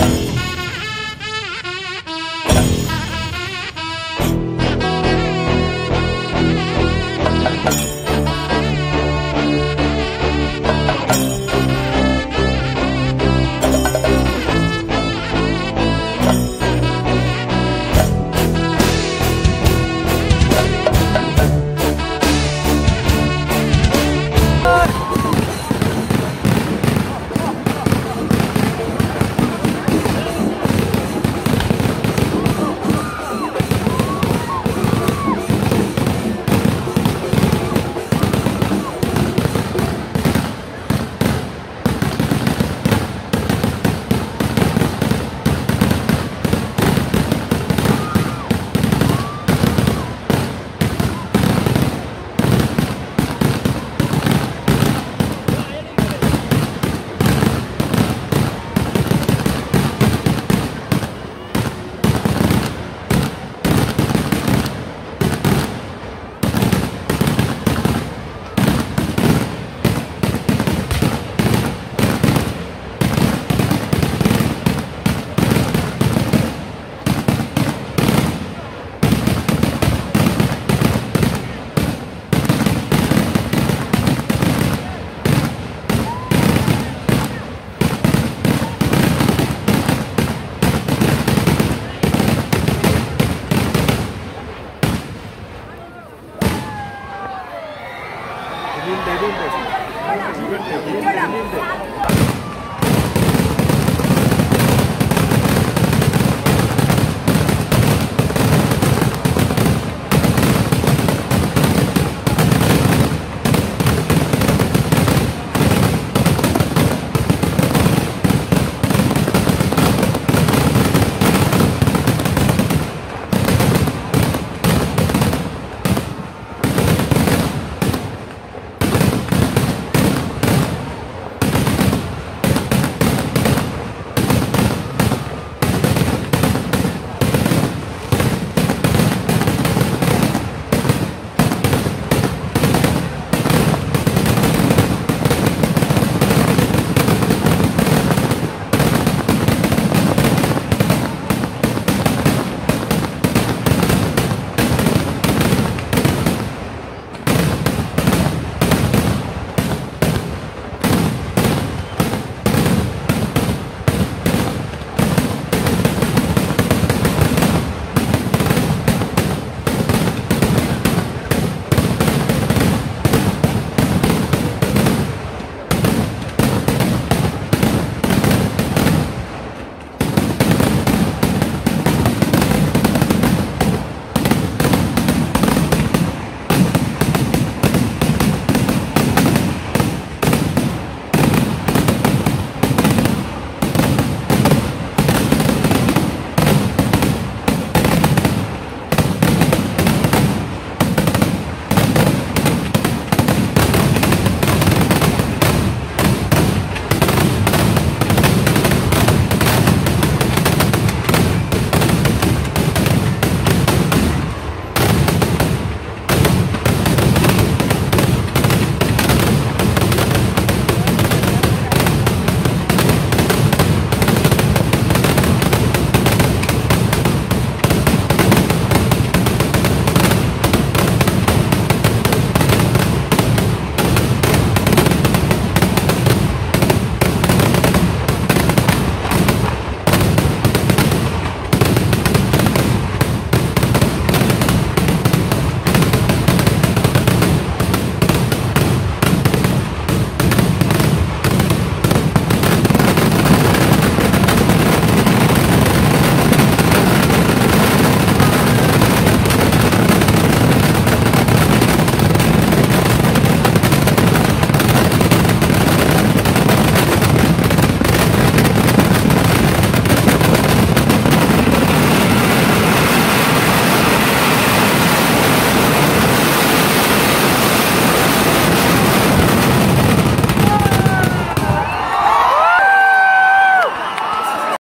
Thank you. Obrigado.